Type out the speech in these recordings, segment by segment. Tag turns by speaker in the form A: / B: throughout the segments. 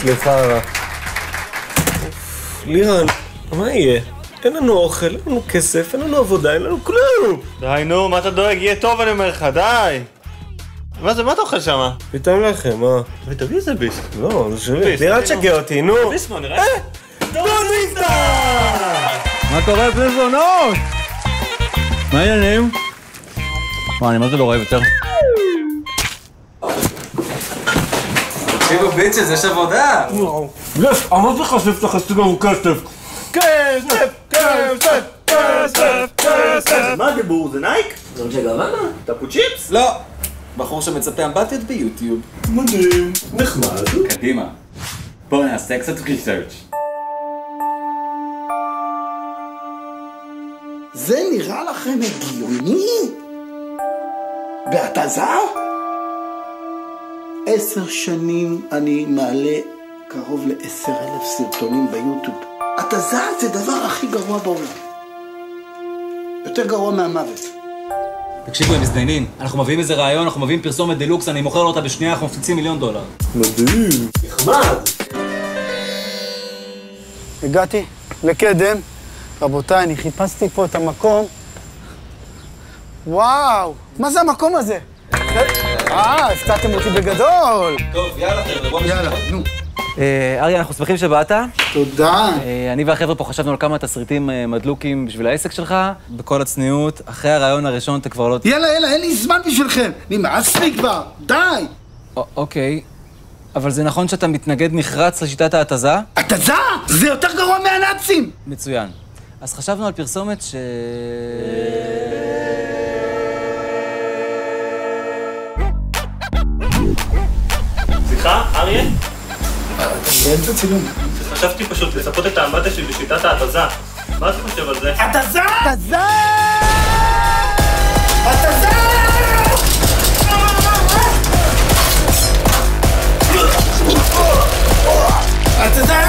A: סליחה. לירן, מה יהיה? אין לנו אוכל, אין לנו כסף, אין לנו עבודה, אין לנו כלום!
B: די, נו, מה אתה דואג? יהיה טוב, אני אומר לך, די! מה זה, מה אתה אוכל שמה?
A: פתאום לחם, מה?
B: ותביא איזה ביס.
A: לא, זה שלי. לירן. תשגע אותי, נו!
B: ביס, מה, נראה?
A: דון נפתח!
C: מה קורה פלאפונות? מה העניינים? מה, אני מה זה לא רעב יותר?
D: תקשיבו bitches, יש עבודה!
A: יש, אמרתי לך שיפתח אצלי לנו כסף! כסף! כסף! כסף! כסף!
B: מה הדיבור? זה נייק? תפוצ'יפס?
D: לא! בחור שמצפה אמבטיות ביוטיוב.
A: מדהים, נחמד.
D: קדימה. בואו נעשה קצת research.
E: זה נראה לכם הגיוני? בהתזה? עשר שנים אני מעלה קרוב לעשר אלף סרטונים ביוטיוב. התזה זה דבר הכי גרוע בעולם. יותר גרוע מהמוות.
F: תקשיבו, הם מזדיינים. אנחנו מביאים איזה רעיון, אנחנו מביאים פרסומת דלוקס, אני מוכר לו אותה בשנייה, אנחנו מפציצים מיליון דולר.
A: מדהים. נחמד.
E: הגעתי לקדם. רבותיי, אני חיפשתי פה את המקום. וואו, מה זה המקום הזה? אה, הפתעתם אותי בגדול.
F: טוב, יאללה חבר'ה, בוא
E: יאללה, נו.
C: אריה, אנחנו שמחים שבאת.
E: תודה.
C: אה, אני והחבר'ה פה חשבנו על כמה תסריטים אה, מדלוקים בשביל העסק שלך. בכל הצניעות, אחרי הרעיון הראשון אתה כבר לא...
E: יאללה, יאללה, אין לי זמן בשבילכם. נמאס לי כבר, די.
C: א- אוקיי, אבל זה נכון שאתה מתנגד נחרץ לשיטת ההתזה?
E: התזה זה יותר גרוע מהנאצים.
C: מצוין. אז חשבנו על פרסומת ש...
B: סליחה, אריה?
E: באמצע צילום.
B: חשבתי פשוט לצפות את האמבטיה שלי בשיטת ההתזה. מה אתה חושב על זה?
E: התזה! התזה! התזה!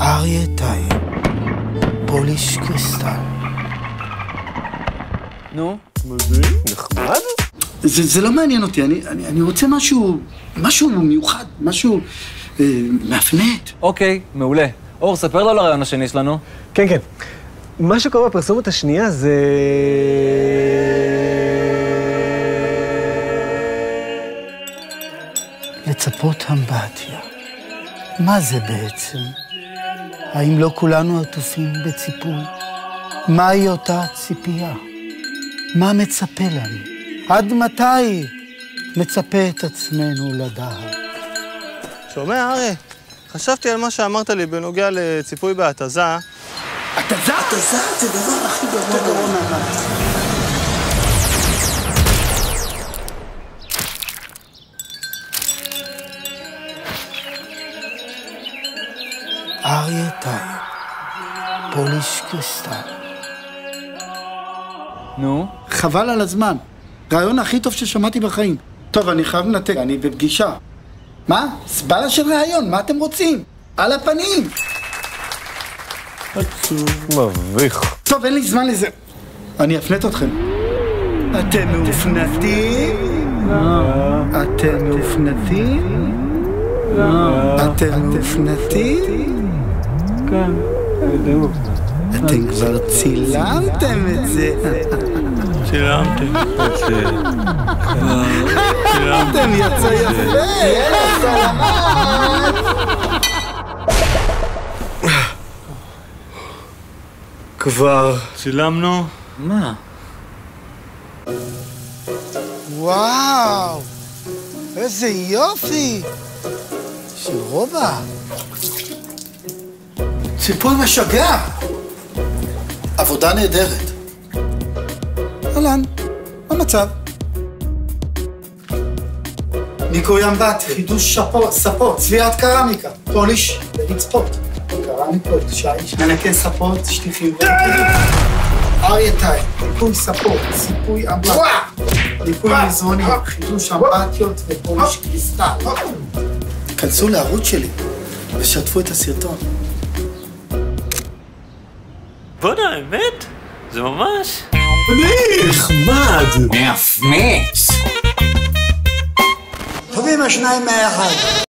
E: אריה טייב, פוליש קריסטל.
C: נו?
A: נחמד?
E: זה, זה לא מעניין אותי, אני, אני, אני רוצה משהו, משהו מיוחד, משהו אה, מהפנט.
C: אוקיי, מעולה. אור, ספר לו על הרעיון השני שלנו.
A: כן, כן. מה שקורה בפרסומת השנייה זה...
E: לצפות אמבטיה. מה זה בעצם? האם לא כולנו עטופים בציפוי? מהי אותה ציפייה? מה מצפה לנו? עד מתי נצפה את עצמנו לדעת?
B: שומע, אריה? חשבתי על מה שאמרת לי בנוגע לציפוי בהתזה.
E: התזה? התזה זה דבר הכי גרוע מהמוות. אריה טייב, פוליש קריסטל.
C: נו?
E: חבל על הזמן. רעיון הכי טוב ששמעתי בחיים. טוב, אני חייב לנתק, אני בפגישה. מה? זבלה של רעיון, מה אתם רוצים? על הפנים.
A: עצוב, מביך.
E: טוב, אין לי זמן לזה. אני אהפנט אתכם. אתם מהופנטים? אתם מהופנטים? אתם מאופנתים?
A: כן,
E: אתם כבר צילמתם את זה.
B: שילמתי.
E: אתם יצא יפה, יאללה סלמת.
A: כבר.
B: שילמנו.
C: מה?
E: וואו, איזה יופי! של רובע. ציפוי משגע. עבודה נהדרת. אהלן, מה המצב? ניקוי אמבט, חידוש שפות, ספות, צביעת קרמיקה, פוליש ולצפות. קרמיקות, שיש, מנקה ספות, שטיחים. אריה טיים, ניקוי ספות, סיפוי אמבט, ניקוי מזרונים, חידוש אמבטיות ופוליש קריסטל. כנסו לערוץ שלי ושתפו את הסרטון.
B: בואנה, האמת? זה ממש...
A: נחמד!
D: מהפנט!
E: מהשניים מהאחד.